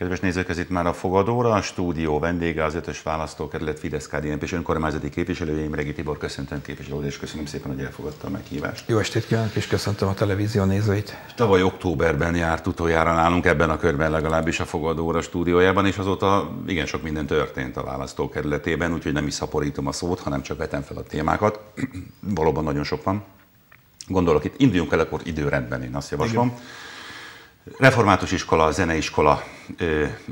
Kedves nézők, ez itt már a fogadóra, a stúdió vendége, az ötös választókerület Fidesz KDNP és önkormányzati képviselője, Regi Tibor, köszöntöm képviselő, és köszönöm szépen, hogy elfogadta a meghívást. Jó estét kívánok, és köszöntöm a televízió nézőit. Tavaly októberben járt utoljára nálunk ebben a körben legalábbis a fogadóra stúdiójában, és azóta igen sok minden történt a választókerületében, úgyhogy nem is szaporítom a szót, hanem csak vetem fel a témákat. Valóban nagyon sok van. Gondolok itt, induljunk el akkor időrendben, én azt javaslom. Igen. Református iskola, zeneiskola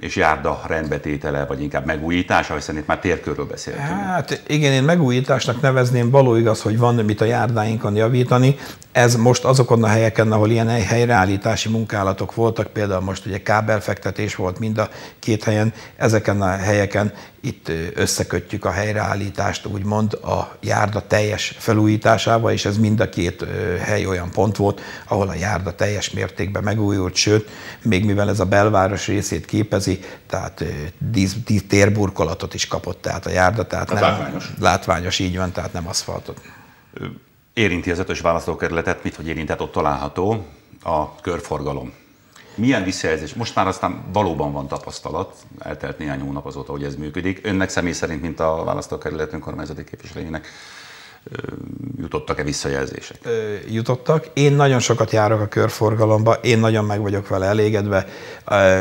és járda rendbetétele, vagy inkább megújítása, hiszen itt már térkörről beszéltünk. Hát igen, én megújításnak nevezném, való igaz, hogy van mit a járdáinkon javítani. Ez most azokon a helyeken, ahol ilyen helyreállítási munkálatok voltak, például most ugye kábelfektetés volt mind a két helyen, ezeken a helyeken itt összekötjük a helyreállítást, úgymond a járda teljes felújításával, és ez mind a két hely olyan pont volt, ahol a járda teljes mértékben megújult, sőt, még mivel ez a belváros részét képezi, tehát dísz, dísz, térburkolatot is kapott, tehát a járda, tehát nem, látványos. látványos, így van, tehát nem aszfaltot. Érinti az ötös választókerületet, mit, hogy érintett, ott található a körforgalom milyen visszajelzés? Most már aztán valóban van tapasztalat, eltelt néhány hónap azóta, hogy ez működik. Önnek személy szerint, mint a választókerület önkormányzati képviselőjének, jutottak-e visszajelzések? Jutottak. Én nagyon sokat járok a körforgalomba, én nagyon meg vagyok vele elégedve.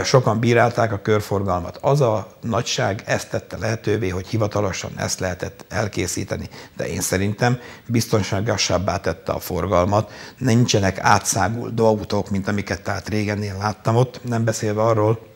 Sokan bírálták a körforgalmat. Az a nagyság ezt tette lehetővé, hogy hivatalosan ezt lehetett elkészíteni. De én szerintem biztonságosabbá tette a forgalmat. Nincsenek átszágult autók, mint amiket tehát régen én láttam ott, nem beszélve arról,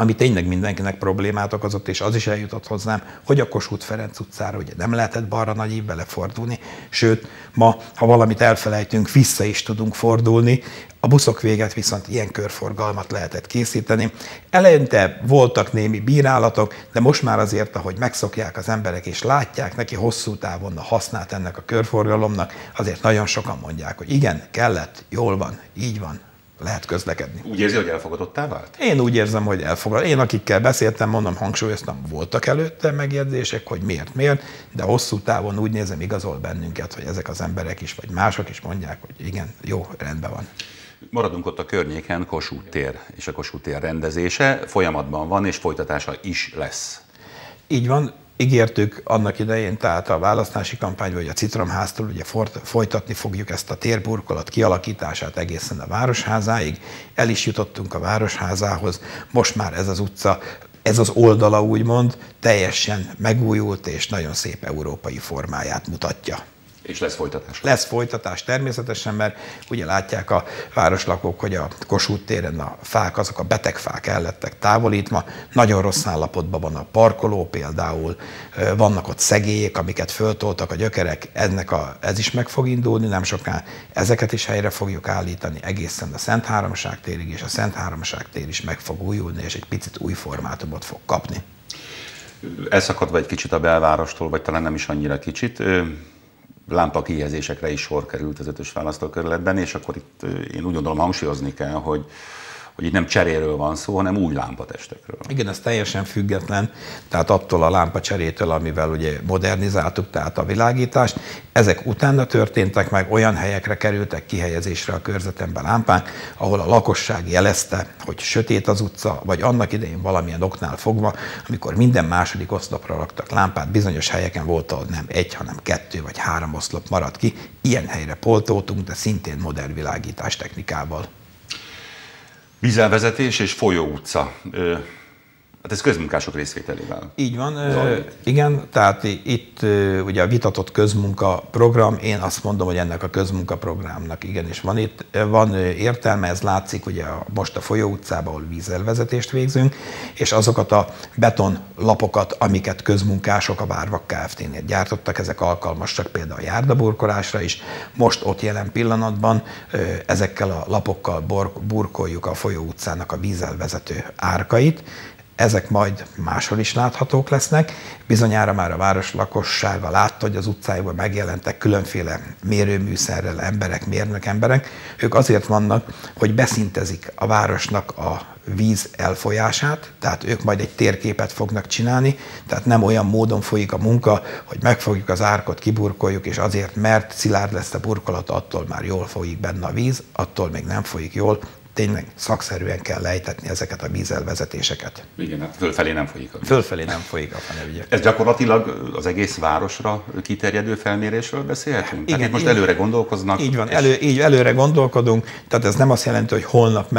ami tényleg mindenkinek problémát okozott, és az is eljutott hozzám, hogy a Kossuth Ferenc utcára ugye nem lehetett balra nagy évbe fordulni, sőt, ma, ha valamit elfelejtünk, vissza is tudunk fordulni, a buszok véget viszont ilyen körforgalmat lehetett készíteni. Eleinte voltak némi bírálatok, de most már azért, ahogy megszokják az emberek és látják neki hosszú távon a hasznát ennek a körforgalomnak, azért nagyon sokan mondják, hogy igen, kellett, jól van, így van, lehet közlekedni. Úgy érzi, hogy elfogadottá vált? Én úgy érzem, hogy elfogadott. Én akikkel beszéltem, mondom, hangsúlyoztam, voltak előtte megjegyzések, hogy miért, miért, de hosszú távon úgy nézem, igazol bennünket, hogy ezek az emberek is, vagy mások is mondják, hogy igen, jó, rendben van. Maradunk ott a környéken, Kossuth tér és a Kossuth tér rendezése folyamatban van, és folytatása is lesz. Így van, ígértük annak idején, tehát a választási kampány, vagy a Citromháztól ugye folytatni fogjuk ezt a térburkolat kialakítását egészen a Városházáig. El is jutottunk a Városházához, most már ez az utca ez az oldala úgymond teljesen megújult és nagyon szép európai formáját mutatja. És lesz folytatás? Lesz folytatás természetesen, mert ugye látják a városlakók, hogy a Kossuth téren a fák, azok a betegfák el lettek távolítva. Nagyon rossz állapotban van a parkoló például, vannak ott szegélyek, amiket föltoltak a gyökerek, ennek a, ez is meg fog indulni, nem soká ezeket is helyre fogjuk állítani egészen a Szent Háromság térig, és a Szent Háromság tér is meg fog újulni, és egy picit új formátumot fog kapni. Elszakadva egy kicsit a belvárostól, vagy talán nem is annyira kicsit, lámpa kihelyezésekre is sor került az ötös választókerületben, és akkor itt én úgy gondolom hangsúlyozni kell, hogy hogy itt nem cseréről van szó, hanem új lámpatestekről. Igen, ez teljesen független, tehát attól a lámpacserétől, amivel ugye modernizáltuk, tehát a világítást. Ezek utána történtek meg, olyan helyekre kerültek kihelyezésre a körzetemben lámpák, ahol a lakosság jelezte, hogy sötét az utca, vagy annak idején valamilyen oknál fogva, amikor minden második oszlopra raktak lámpát, bizonyos helyeken volt, ahol nem egy, hanem kettő vagy három oszlop maradt ki. Ilyen helyre poltoltunk, de szintén modern világítás technikával. Vízelvezetés és folyó utca. Hát ez közmunkások részvételével. Így van, Zajlik. igen, tehát itt ugye a vitatott közmunka program, én azt mondom, hogy ennek a közmunka programnak igenis van itt, van értelme, ez látszik ugye most a folyó utcában, ahol vízelvezetést végzünk, és azokat a betonlapokat, amiket közmunkások a Várvak Kft-nél gyártottak, ezek alkalmasak például a járdaburkolásra is. Most ott jelen pillanatban ezekkel a lapokkal burkoljuk a folyó utcának a vízelvezető árkait, ezek majd máshol is láthatók lesznek. Bizonyára már a város lakossága látta, hogy az utcáiban megjelentek különféle mérőműszerrel emberek, mérnök emberek. Ők azért vannak, hogy beszintezik a városnak a víz elfolyását, tehát ők majd egy térképet fognak csinálni, tehát nem olyan módon folyik a munka, hogy megfogjuk az árkot, kiburkoljuk, és azért, mert szilárd lesz a burkolat, attól már jól folyik benne a víz, attól még nem folyik jól, tényleg szakszerűen kell lejtetni ezeket a vízelvezetéseket. Igen, hát fölfelé nem folyik. A fölfelé nem folyik a ugye. Ez gyakorlatilag az egész városra kiterjedő felmérésről beszélhetünk? Igen, Tehát most így, előre gondolkoznak? Így van, és... elő, így előre gondolkodunk, tehát ez nem azt jelenti, hogy holnap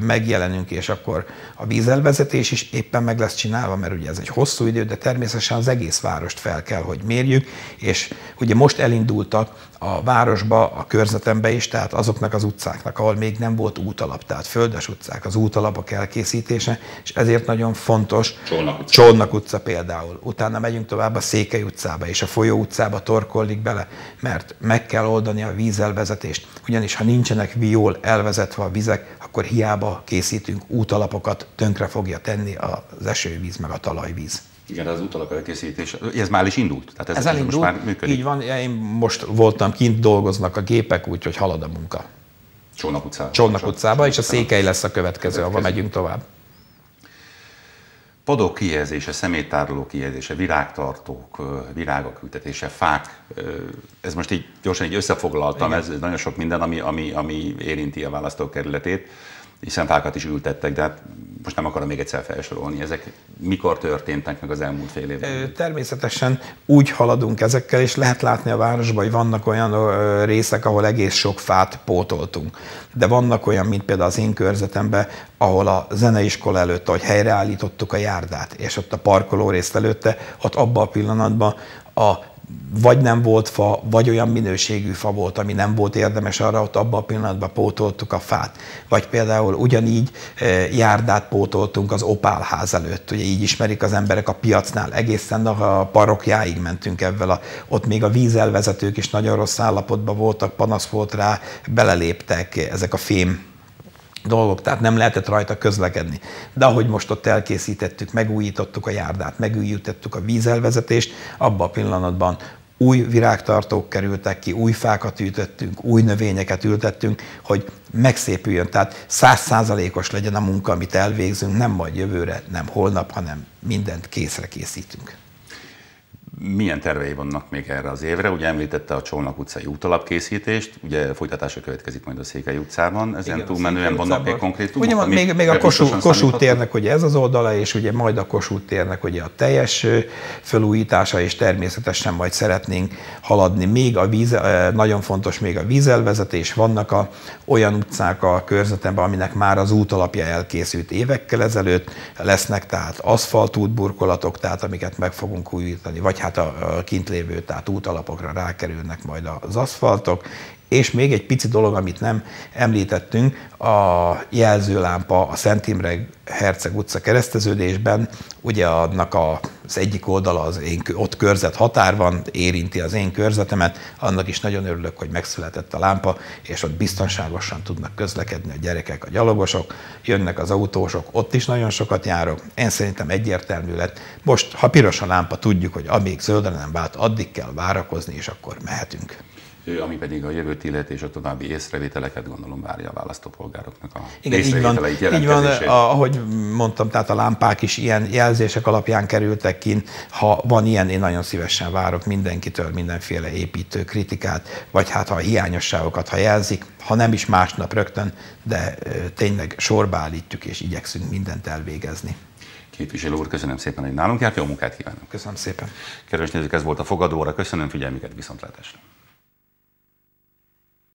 megjelenünk, és akkor a vízelvezetés is éppen meg lesz csinálva, mert ugye ez egy hosszú idő, de természetesen az egész várost fel kell, hogy mérjük, és ugye most elindultak a városba, a körzetembe is, tehát azoknak az utcáknak, ahol még nem volt útalap, tehát földes utcák, az útalapok elkészítése, és ezért nagyon fontos. Csónak utca. Csónak utca például. Utána megyünk tovább a Székely utcába, és a folyó utcába torkollik bele, mert meg kell oldani a vízelvezetést. Ugyanis ha nincsenek jól elvezetve a vizek, akkor hiába készítünk útalapokat, tönkre fogja tenni az esővíz meg a talajvíz. Igen, az utalap elkészítés, ez már is indult? Tehát ez, ez elindult, most már működik? így van, én most voltam kint, dolgoznak a gépek, úgyhogy halad a munka. Csónak utcába. Csónak utcába, és a székely lesz a következő, ahol megyünk tovább. Padok kihelyezése, szeméttároló kihelyezése, virágtartók, virágok ültetése, fák, ez most így gyorsan így összefoglaltam, ez, ez nagyon sok minden, ami, ami, ami érinti a választókerületét hiszen fákat is ültettek, de hát most nem akarom még egyszer felsorolni. Ezek mikor történtek meg az elmúlt fél évben? Természetesen úgy haladunk ezekkel, és lehet látni a városban, hogy vannak olyan részek, ahol egész sok fát pótoltunk. De vannak olyan, mint például az én körzetemben, ahol a zeneiskola előtt, ahogy helyreállítottuk a járdát, és ott a parkoló részt előtte, ott abban a pillanatban a vagy nem volt fa, vagy olyan minőségű fa volt, ami nem volt érdemes arra, ott abban a pillanatban pótoltuk a fát. Vagy például ugyanígy e, járdát pótoltunk az opálház előtt. Ugye így ismerik az emberek a piacnál, egészen a parokjáig mentünk ebben. A, ott még a vízelvezetők is nagyon rossz állapotban voltak, panasz volt rá, beleléptek ezek a fém dolgok, tehát nem lehetett rajta közlekedni. De ahogy most ott elkészítettük, megújítottuk a járdát, megújítottuk a vízelvezetést, abban a pillanatban új virágtartók kerültek ki, új fákat ültettünk, új növényeket ültettünk, hogy megszépüljön, tehát százszázalékos legyen a munka, amit elvégzünk, nem majd jövőre, nem holnap, hanem mindent készre készítünk. Milyen tervei vannak még erre az évre? Ugye említette a Csolnak utcai útalapkészítést, ugye folytatása következik majd a Székely utcában, ezen túlmenően vannak még konkrétumok? Ugye még, még a Kossuth, Kossuth térnek ugye ez az oldala, és ugye majd a Kossuth térnek ugye a teljes felújítása, és természetesen majd szeretnénk haladni. Még a víz, nagyon fontos még a vízelvezetés, vannak a, olyan utcák a körzetemben, aminek már az útalapja elkészült évekkel ezelőtt, lesznek tehát aszfaltútburkolatok, tehát amiket meg fogunk újítani, vagy hát a kint lévő, tehát útalapokra rákerülnek majd az aszfaltok, és még egy pici dolog, amit nem említettünk, a jelzőlámpa a Szent Imre Herceg utca kereszteződésben, ugye annak az egyik oldala az én, ott körzet határ van, érinti az én körzetemet, annak is nagyon örülök, hogy megszületett a lámpa, és ott biztonságosan tudnak közlekedni a gyerekek, a gyalogosok, jönnek az autósok, ott is nagyon sokat járok. Én szerintem egyértelmű lett. Most, ha piros a lámpa, tudjuk, hogy amíg zöldre nem vált, addig kell várakozni, és akkor mehetünk ami pedig a jövőt illeti és a további észrevételeket gondolom várja a választópolgároknak a Igen, így van, így van, ahogy mondtam, tehát a lámpák is ilyen jelzések alapján kerültek ki. Ha van ilyen, én nagyon szívesen várok mindenkitől mindenféle építő kritikát, vagy hát ha a hiányosságokat, ha jelzik, ha nem is másnap rögtön, de tényleg sorba állítjuk és igyekszünk mindent elvégezni. Képviselő úr, köszönöm szépen, hogy nálunk járt, jó munkát kívánok. Köszönöm szépen. Kedves nézők, ez volt a fogadóra, köszönöm figyelmüket, viszontlátásra.